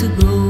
to go.